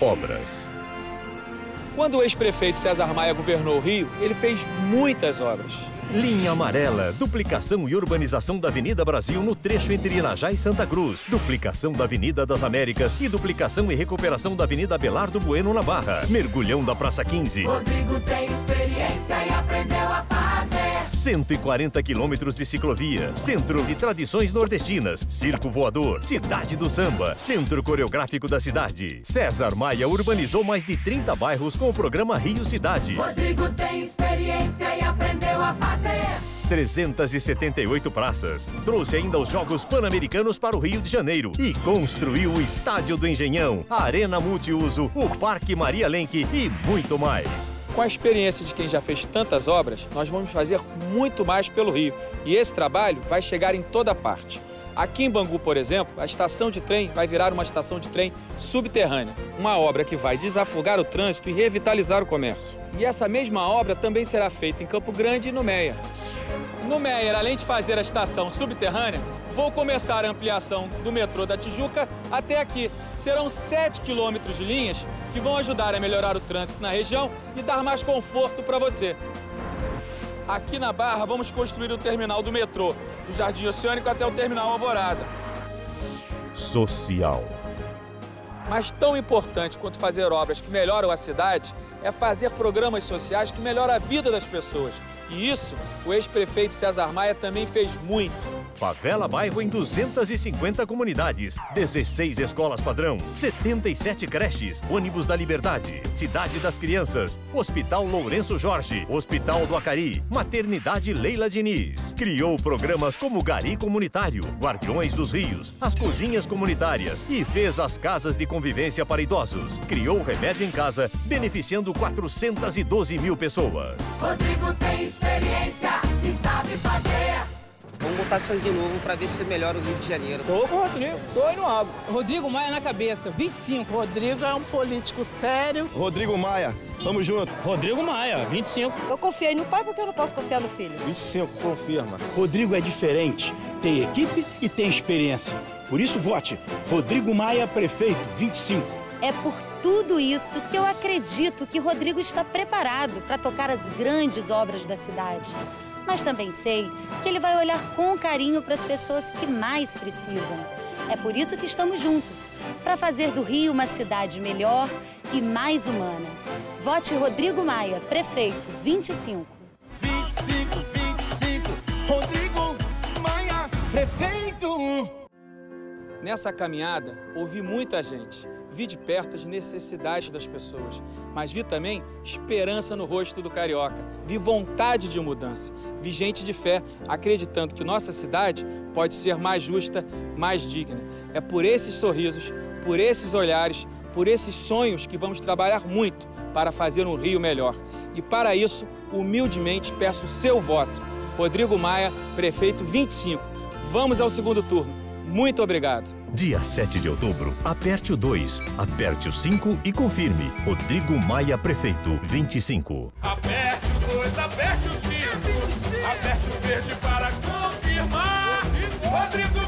Obras. Quando o ex-prefeito César Maia governou o Rio, ele fez muitas obras. Linha Amarela, duplicação e urbanização da Avenida Brasil no trecho entre Irajá e Santa Cruz. Duplicação da Avenida das Américas e duplicação e recuperação da Avenida Belardo Bueno na Barra. Mergulhão da Praça 15. Rodrigo tem 140 quilômetros de ciclovia. Centro de Tradições Nordestinas. Circo Voador. Cidade do Samba. Centro Coreográfico da cidade. César Maia urbanizou mais de 30 bairros com o programa Rio Cidade. Rodrigo tem experiência e aprendeu a fazer. 378 praças. Trouxe ainda os Jogos Pan-Americanos para o Rio de Janeiro e construiu o Estádio do Engenhão, a Arena Multiuso, o Parque Maria Lenk e muito mais. Com a experiência de quem já fez tantas obras, nós vamos fazer muito mais pelo Rio. E esse trabalho vai chegar em toda parte. Aqui em Bangu, por exemplo, a estação de trem vai virar uma estação de trem subterrânea. Uma obra que vai desafogar o trânsito e revitalizar o comércio. E essa mesma obra também será feita em Campo Grande e no Meia. No Meyer, além de fazer a estação subterrânea, vou começar a ampliação do metrô da Tijuca até aqui. Serão 7 quilômetros de linhas que vão ajudar a melhorar o trânsito na região e dar mais conforto para você. Aqui na Barra, vamos construir o terminal do metrô, do Jardim Oceânico até o terminal Alvorada. Social. Mas tão importante quanto fazer obras que melhoram a cidade é fazer programas sociais que melhoram a vida das pessoas. E isso o ex-prefeito César Maia também fez muito. Favela Bairro em 250 comunidades, 16 escolas padrão, 77 creches, ônibus da Liberdade, Cidade das Crianças, Hospital Lourenço Jorge, Hospital do Acari, Maternidade Leila Diniz. Criou programas como Gari Comunitário, Guardiões dos Rios, as cozinhas comunitárias e fez as casas de convivência para idosos. Criou Remédio em Casa, beneficiando 412 mil pessoas. Rodrigo tem experiência e sabe fazer. Vamos botar sangue novo para ver se melhora o Rio de Janeiro. Tô com o Rodrigo, tô indo água. Rodrigo Maia na cabeça, 25. Rodrigo é um político sério. Rodrigo Maia, tamo junto. Rodrigo Maia, 25. Eu confiei no pai porque eu não posso confiar no filho. 25, confirma. Rodrigo é diferente, tem equipe e tem experiência. Por isso, vote. Rodrigo Maia, prefeito, 25. É por tudo isso que eu acredito que Rodrigo está preparado para tocar as grandes obras da cidade mas também sei que ele vai olhar com carinho para as pessoas que mais precisam. É por isso que estamos juntos, para fazer do Rio uma cidade melhor e mais humana. Vote Rodrigo Maia, prefeito 25. 25, 25, Rodrigo Maia, prefeito. Nessa caminhada, ouvi muita gente vi de perto as necessidades das pessoas, mas vi também esperança no rosto do carioca, vi vontade de mudança, vi gente de fé acreditando que nossa cidade pode ser mais justa, mais digna. É por esses sorrisos, por esses olhares, por esses sonhos que vamos trabalhar muito para fazer um Rio melhor. E para isso, humildemente peço o seu voto. Rodrigo Maia, prefeito 25. Vamos ao segundo turno. Muito obrigado. Dia 7 de outubro, aperte o 2, aperte o 5 e confirme. Rodrigo Maia, prefeito, 25. Aperte o 2, aperte o 5, aperte o verde para confirmar. Rodrigo.